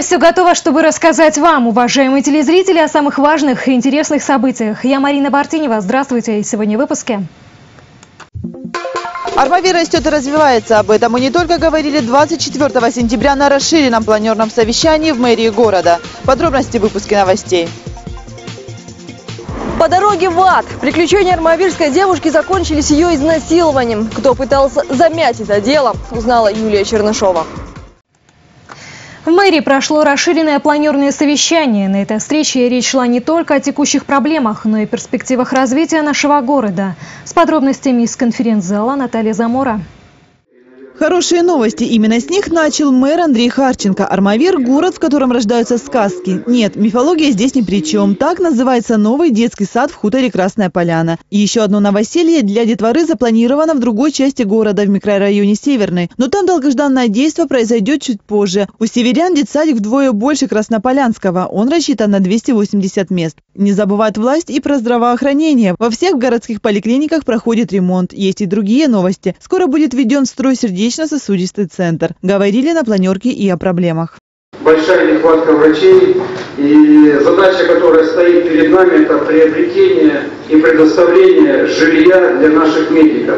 меня все готово, чтобы рассказать вам, уважаемые телезрители, о самых важных и интересных событиях. Я Марина Бартинева. Здравствуйте. Сегодня в выпуске. Армавир растет и развивается. Об этом мы не только говорили 24 сентября на расширенном планерном совещании в мэрии города. Подробности в выпуске новостей. По дороге в ад. Приключения армавирской девушки закончились ее изнасилованием. Кто пытался замять это дело, узнала Юлия Чернышова. В мэрии прошло расширенное планерное совещание. На этой встрече речь шла не только о текущих проблемах, но и перспективах развития нашего города. С подробностями из конференц-зала Наталья Замора. Хорошие новости. Именно с них начал мэр Андрей Харченко. Армавир – город, в котором рождаются сказки. Нет, мифология здесь ни при чем. Так называется новый детский сад в хуторе Красная Поляна. Еще одно новоселье для детворы запланировано в другой части города, в микрорайоне Северный. Но там долгожданное действие произойдет чуть позже. У северян детсадик вдвое больше Краснополянского. Он рассчитан на 280 мест. Не забывает власть и про здравоохранение. Во всех городских поликлиниках проходит ремонт. Есть и другие новости. Скоро будет введен в строй сердечный сердечно-сосудистый центр. Говорили на планерке и о проблемах. Большая нехватка врачей и задача, которая стоит перед нами, это приобретение и предоставление жилья для наших медиков.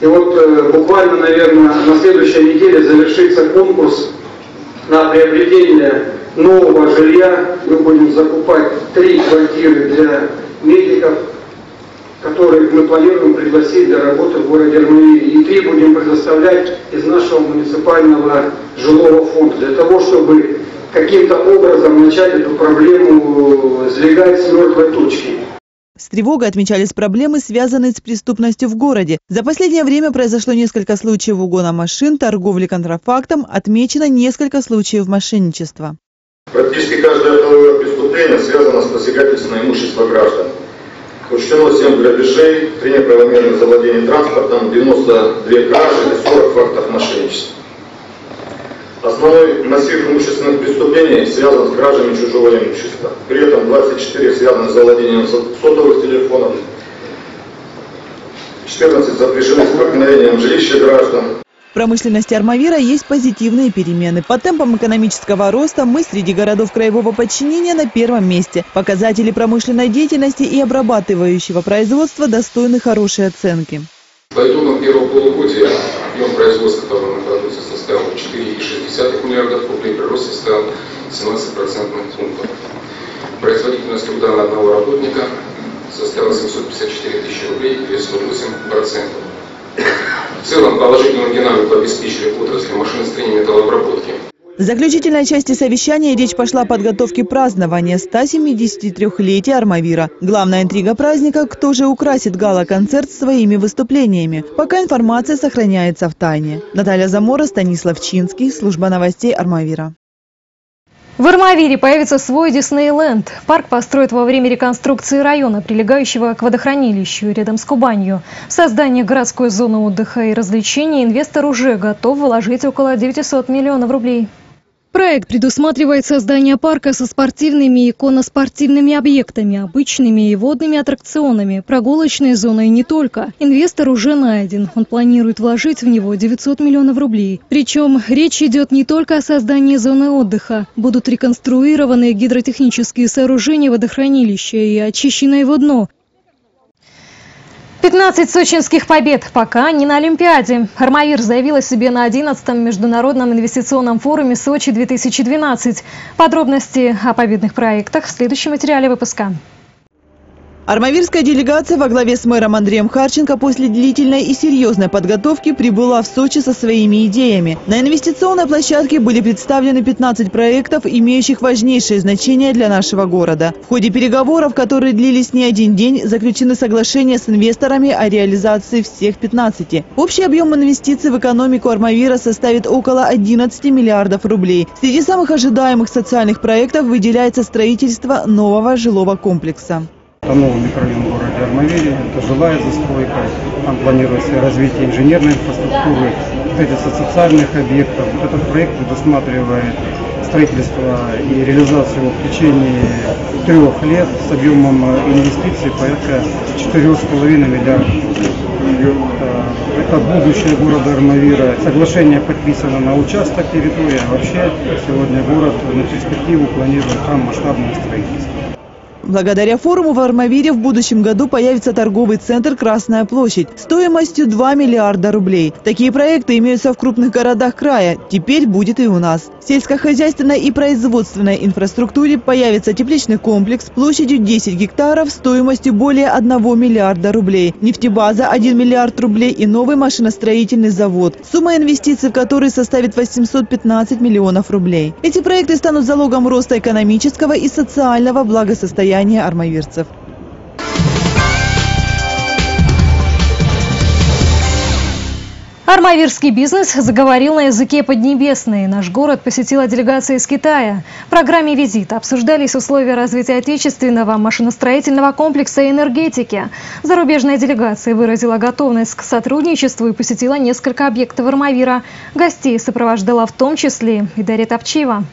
И вот э, буквально, наверное, на следующей неделе завершится конкурс на приобретение нового жилья. Мы будем закупать три квартиры для медиков, которых мы планируем пригласить для работы в городе Армавире. И три будем предоставлять из нашего муниципального жилого фонда, для того, чтобы каким-то образом начать эту проблему сдвигать с мертвой точки. С тревогой отмечались проблемы, связанные с преступностью в городе. За последнее время произошло несколько случаев угона машин, торговли контрафактом, отмечено несколько случаев мошенничества. Практически каждое второе преступление связано с посягательством на имущество граждан. Учтено 7 грабежей, 3 неправомерных завладений транспортом, 92 кражи и 40 фактов мошенничества. Основной массив имущественных преступлений связан с кражами чужого имущества. При этом 24 связаны с завладением сотовых телефонов, 14 запрещены с проникновением жилища граждан, в промышленности Армавира есть позитивные перемены. По темпам экономического роста мы среди городов краевого подчинения на первом месте. Показатели промышленной деятельности и обрабатывающего производства достойны хорошей оценки. По итогам первого полугодия объем производства товарной продукции составил 4,6 миллиардов рублей, прирост составил 17 процентных пунктов. Производительность труда на одного работника составила 754 тысячи рублей или 108 процентов. В целом положительную динамику обеспечили отрасли машиностроения и металлообработки. В заключительной части совещания речь пошла о подготовке празднования 173-летия Армавира. Главная интрига праздника – кто же украсит гала-концерт своими выступлениями. Пока информация сохраняется в тайне. Наталья Замора, Станислав Чинский, служба новостей Армавира. В Армавире появится свой Диснейленд. Парк построят во время реконструкции района, прилегающего к водохранилищу рядом с Кубанью. В создание городской зоны отдыха и развлечений инвестор уже готов вложить около 900 миллионов рублей. Проект предусматривает создание парка со спортивными и конноспортивными объектами, обычными и водными аттракционами, прогулочной зоной и не только. Инвестор уже найден. Он планирует вложить в него 900 миллионов рублей. Причем речь идет не только о создании зоны отдыха. Будут реконструированы гидротехнические сооружения водохранилища и очищено его дно, 15 сочинских побед пока не на Олимпиаде. Армавир заявил о себе на 11-м международном инвестиционном форуме Сочи-2012. Подробности о победных проектах в следующем материале выпуска. Армавирская делегация во главе с мэром Андреем Харченко после длительной и серьезной подготовки прибыла в Сочи со своими идеями. На инвестиционной площадке были представлены 15 проектов, имеющих важнейшее значение для нашего города. В ходе переговоров, которые длились не один день, заключены соглашения с инвесторами о реализации всех 15. Общий объем инвестиций в экономику Армавира составит около 11 миллиардов рублей. Среди самых ожидаемых социальных проектов выделяется строительство нового жилого комплекса. Это новый микрорайон в городе Армавире, это жилая застройка, там планируется развитие инженерной инфраструктуры, строительство социальных объектов. Этот проект предусматривает строительство и реализацию в течение трех лет с объемом инвестиций порядка 4,5 миллиардов. это будущее города Армавира. Соглашение подписано на участок территории, а вообще сегодня город на перспективу планирует там масштабное строительство. Благодаря форуму в Армавире в будущем году появится торговый центр «Красная площадь» стоимостью 2 миллиарда рублей. Такие проекты имеются в крупных городах края. Теперь будет и у нас. В сельскохозяйственной и производственной инфраструктуре появится тепличный комплекс площадью 10 гектаров стоимостью более 1 миллиарда рублей, нефтебаза 1 миллиард рублей и новый машиностроительный завод, сумма инвестиций в который составит 815 миллионов рублей. Эти проекты станут залогом роста экономического и социального благосостояния армавирцев. Армавирский бизнес заговорил на языке поднебесный. Наш город посетила делегация из Китая. В программе визита обсуждались условия развития отечественного машиностроительного комплекса и энергетики. Зарубежная делегация выразила готовность к сотрудничеству и посетила несколько объектов Армавира. Гостей сопровождала в том числе и Дарья Топчева.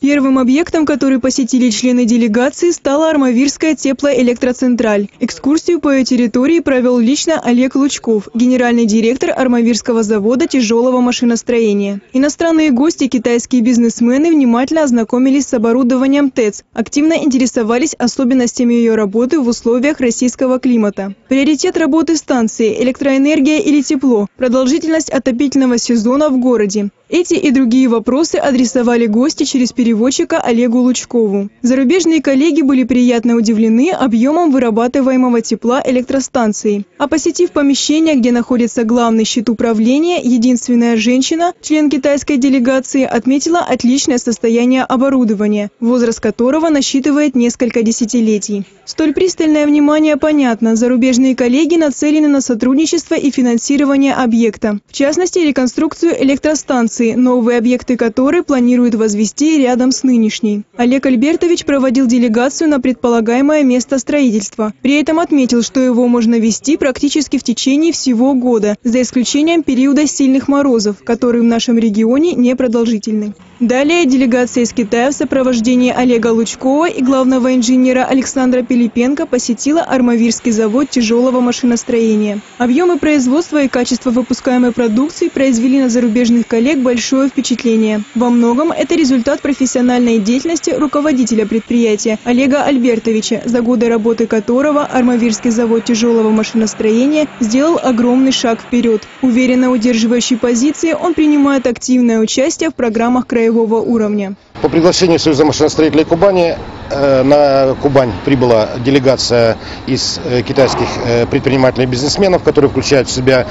Первым объектом, который посетили члены делегации, стала Армавирская теплоэлектроцентраль. Экскурсию по ее территории провел лично Олег Лучков, генеральный директор Армавирского завода тяжелого машиностроения. Иностранные гости, китайские бизнесмены внимательно ознакомились с оборудованием ТЭЦ, активно интересовались особенностями ее работы в условиях российского климата. Приоритет работы станции – электроэнергия или тепло, продолжительность отопительного сезона в городе. Эти и другие вопросы адресовали гости через переводчика Олегу Лучкову. Зарубежные коллеги были приятно удивлены объемом вырабатываемого тепла электростанции. А посетив помещение, где находится главный щит управления, единственная женщина, член китайской делегации, отметила отличное состояние оборудования, возраст которого насчитывает несколько десятилетий. Столь пристальное внимание понятно. Зарубежные коллеги нацелены на сотрудничество и финансирование объекта. В частности, реконструкцию электростанции станции, новые объекты которой планируют возвести рядом с нынешней. Олег Альбертович проводил делегацию на предполагаемое место строительства. При этом отметил, что его можно вести практически в течение всего года, за исключением периода сильных морозов, которые в нашем регионе непродолжительны. Далее делегация из Китая в сопровождении Олега Лучкова и главного инженера Александра Пилипенко посетила Армавирский завод тяжелого машиностроения. Объемы производства и качество выпускаемой продукции произвели на зарубежных коллег большое впечатление. Во многом это результат профессиональной деятельности руководителя предприятия Олега Альбертовича, за годы работы которого Армавирский завод тяжелого машиностроения сделал огромный шаг вперед. Уверенно удерживающий позиции, он принимает активное участие в программах краевого уровня. По приглашению Союза машиностроителей Кубани на Кубань прибыла делегация из э, китайских э, предпринимателей и бизнесменов, которые включают в себя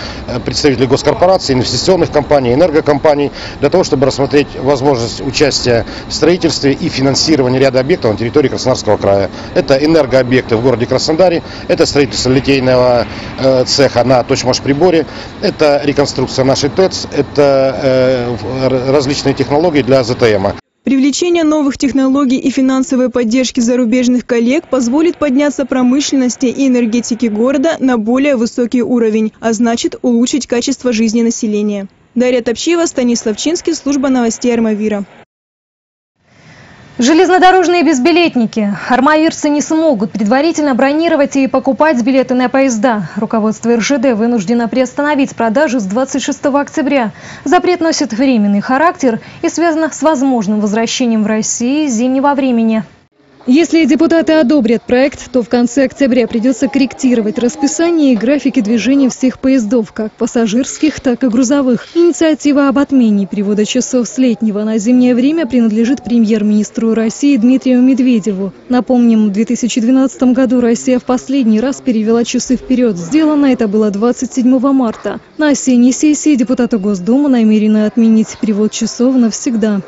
представителей госкорпораций, инвестиционных компаний, энергокомпаний, для того, чтобы рассмотреть возможность участия в строительстве и финансировании ряда объектов на территории Краснодарского края. Это энергообъекты в городе Краснодаре, это строительство литейного цеха на Точмаш-приборе, это реконструкция нашей ТЭЦ, это различные технологии для ЗТМ. Привлечение новых технологий и финансовой поддержки зарубежных коллег позволит подняться промышленности и энергетике города на более высокий уровень, а значит улучшить качество жизни населения. Дарья Топчева, Станислав Чинский, служба новостей Армавира. Железнодорожные безбилетники. Армавирцы не смогут предварительно бронировать и покупать билеты на поезда. Руководство РЖД вынуждено приостановить продажу с 26 октября. Запрет носит временный характер и связан с возможным возвращением в Россию зимнего времени. Если депутаты одобрят проект, то в конце октября придется корректировать расписание и графики движения всех поездов, как пассажирских, так и грузовых. Инициатива об отмене перевода часов с летнего на зимнее время принадлежит премьер-министру России Дмитрию Медведеву. Напомним, в 2012 году Россия в последний раз перевела часы вперед. Сделано это было 27 марта. На осенней сессии депутаты Госдумы намерены отменить перевод часов навсегда.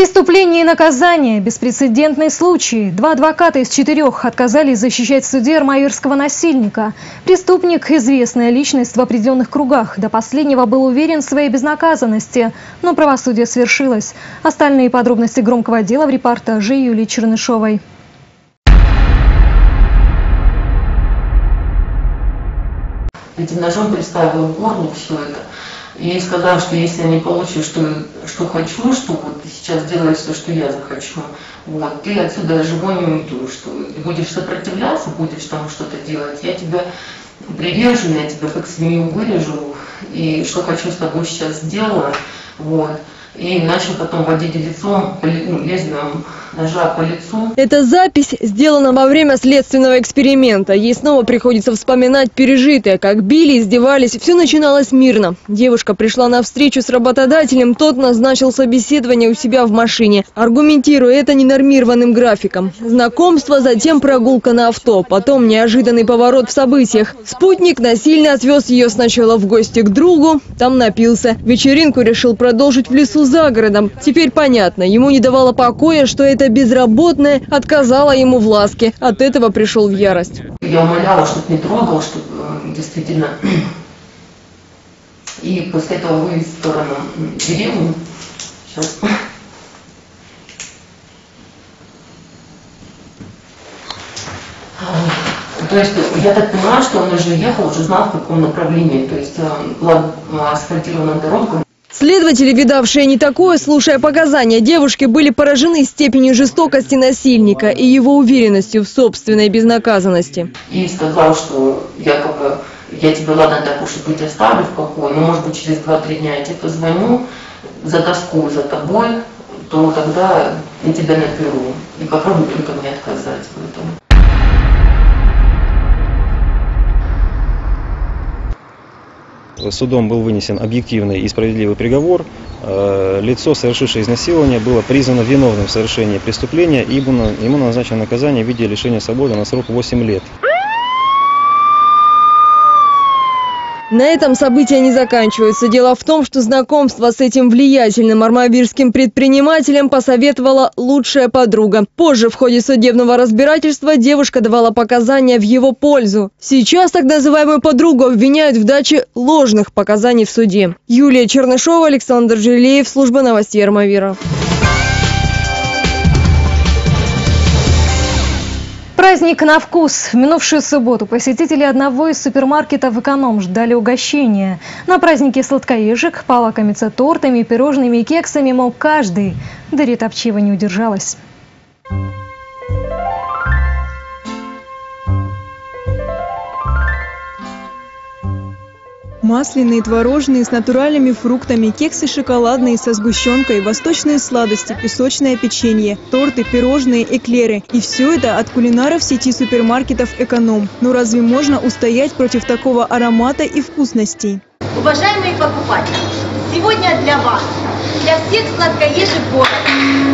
Преступление и наказание. Беспрецедентный случай. Два адвоката из четырех отказались защищать в суде армавирского насильника. Преступник – известная личность в определенных кругах. До последнего был уверен в своей безнаказанности. Но правосудие свершилось. Остальные подробности громкого дела в репортаже Юлии Чернышовой. Этим ножом представил горну все это. И сказал, что если я не получу, что, что хочу, что вот сейчас делаю все, что я захочу, вот, ты отсюда живой не уйду, что ты будешь сопротивляться, будешь там что-то делать, я тебя привяжу, я тебя как семью вырежу, и что хочу с тобой сейчас сделаю, вот и начал потом водить лицом, ну, лезвием ножа по лицу. Эта запись сделана во время следственного эксперимента. Ей снова приходится вспоминать пережитое, как били, издевались. Все начиналось мирно. Девушка пришла на встречу с работодателем, тот назначил собеседование у себя в машине, аргументируя это ненормированным графиком. Знакомство, затем прогулка на авто, потом неожиданный поворот в событиях. Спутник насильно отвез ее сначала в гости к другу, там напился. Вечеринку решил продолжить в лесу за городом. Теперь понятно, ему не давало покоя, что эта безработная отказала ему в ласке. От этого пришел в ярость. Я умоляла, чтобы не трогал, чтобы э, действительно... И после этого вывез в сторону деревни. Сейчас. То есть я так понимаю, что он уже ехал, уже знал в каком направлении. То есть была э, асфальтированная дорога. Следователи, видавшие не такое, слушая показания девушки, были поражены степенью жестокости насильника и его уверенностью в собственной безнаказанности. И сказал, что якобы я тебе, ладно, так уж и быть, оставлю в покое, но может быть через 2-3 дня я тебе позвоню, за тоску за тобой, то тогда я тебя наберу. И попробуй только мне отказать в этом. Судом был вынесен объективный и справедливый приговор. Э, лицо, совершившее изнасилование, было признано виновным в совершении преступления, и ему назначено наказание в виде лишения свободы на срок 8 лет. На этом события не заканчиваются. Дело в том, что знакомство с этим влиятельным армавирским предпринимателем посоветовала лучшая подруга. Позже в ходе судебного разбирательства девушка давала показания в его пользу. Сейчас так называемую подругу обвиняют в даче ложных показаний в суде. Юлия Чернышова, Александр Жилеев, служба новостей Армавира. Праздник на вкус. В минувшую субботу посетители одного из супермаркетов «Эконом» ждали угощения. На празднике сладкоежек, полакомиться тортами, пирожными и кексами мог каждый. Дарья Топчева не удержалась. Масляные, творожные, с натуральными фруктами, кексы шоколадные со сгущенкой, восточные сладости, песочное печенье, торты, пирожные, эклеры. И все это от кулинаров сети супермаркетов «Эконом». Но разве можно устоять против такого аромата и вкусностей? Уважаемые покупатели, сегодня для вас, для всех сладкоежек города,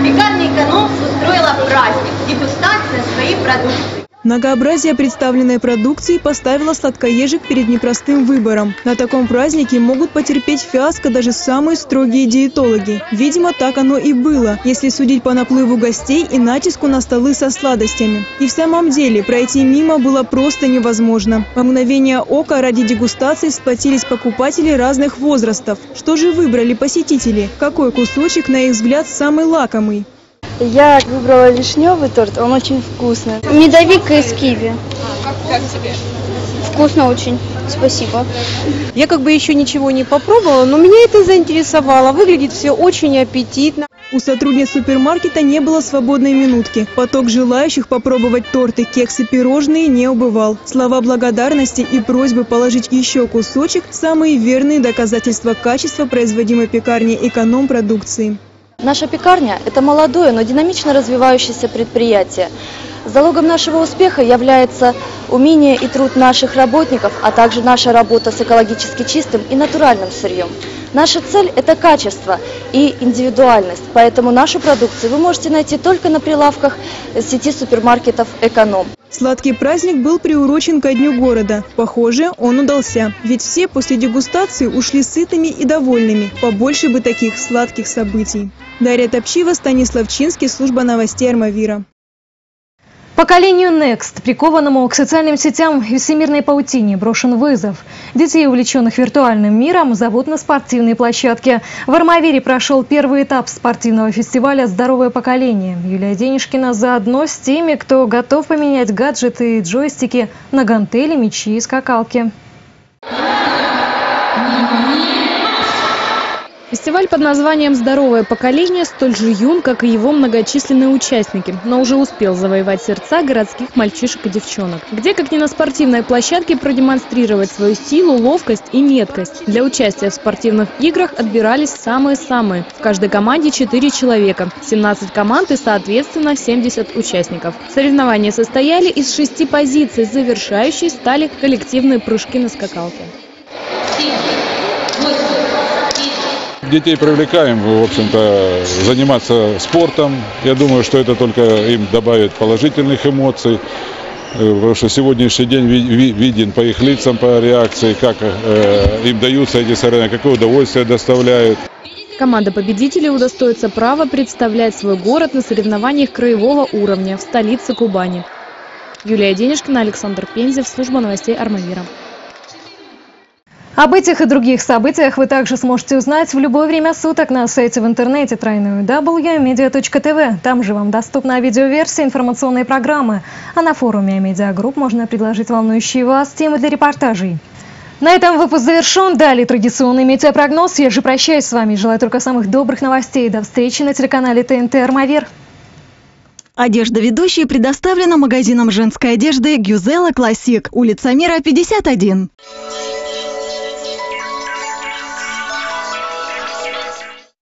пекарня «Эконом» устроила праздник, дегустация своей продукции. Многообразие представленной продукции поставило сладкоежек перед непростым выбором. На таком празднике могут потерпеть фиаско даже самые строгие диетологи. Видимо, так оно и было, если судить по наплыву гостей и натиску на столы со сладостями. И в самом деле, пройти мимо было просто невозможно. По мгновение ока ради дегустации сплотились покупатели разных возрастов. Что же выбрали посетители? Какой кусочек, на их взгляд, самый лакомый? Я выбрала вишневый торт, он очень вкусный. Медовик из киви. Как, как тебе? Вкусно очень. Спасибо. Я как бы еще ничего не попробовала, но меня это заинтересовало. Выглядит все очень аппетитно. У сотрудниц супермаркета не было свободной минутки. Поток желающих попробовать торты, кексы, пирожные не убывал. Слова благодарности и просьбы положить еще кусочек – самые верные доказательства качества производимой пекарни эконом-продукции. Наша пекарня – это молодое, но динамично развивающееся предприятие. Залогом нашего успеха является умение и труд наших работников, а также наша работа с экологически чистым и натуральным сырьем. Наша цель – это качество и индивидуальность, поэтому нашу продукцию вы можете найти только на прилавках сети супермаркетов «Эконом». Сладкий праздник был приурочен ко Дню города. Похоже, он удался. Ведь все после дегустации ушли сытыми и довольными. Побольше бы таких сладких событий. Дарья Топчива, Станислав Чинский, служба новостей Армавира. Поколению Next, прикованному к социальным сетям и всемирной паутине, брошен вызов. Детей, увлеченных виртуальным миром, зовут на спортивные площадки. В Армавире прошел первый этап спортивного фестиваля «Здоровое поколение». Юлия Денежкина заодно с теми, кто готов поменять гаджеты и джойстики на гантели, мячи и скакалки. Фестиваль под названием «Здоровое поколение» столь же юн, как и его многочисленные участники, но уже успел завоевать сердца городских мальчишек и девчонок. Где, как ни на спортивной площадке, продемонстрировать свою силу, ловкость и меткость. Для участия в спортивных играх отбирались самые-самые. В каждой команде 4 человека, 17 команд и, соответственно, 70 участников. Соревнования состояли из шести позиций, завершающей стали коллективные прыжки на скакалке. Детей привлекаем, в общем-то, заниматься спортом. Я думаю, что это только им добавит положительных эмоций. Э, потому что сегодняшний день виден по их лицам, по реакции, как э, им даются эти соревнования, какое удовольствие доставляют. Команда победителей удостоится права представлять свой город на соревнованиях краевого уровня в столице Кубани. Юлия Денежкина, Александр Пензев, служба новостей Армавира. Об этих и других событиях вы также сможете узнать в любое время суток на сайте в интернете тройное wmedia.tv. Там же вам доступна видеоверсия информационной программы. А на форуме Медиагрупп можно предложить волнующие вас темы для репортажей. На этом выпуск завершен. Далее традиционный метеопрогноз. Я же прощаюсь с вами. Желаю только самых добрых новостей. До встречи на телеканале ТНТ «Армавир». Одежда ведущей предоставлена магазином женской одежды «Гюзела Классик», улица Мира, 51.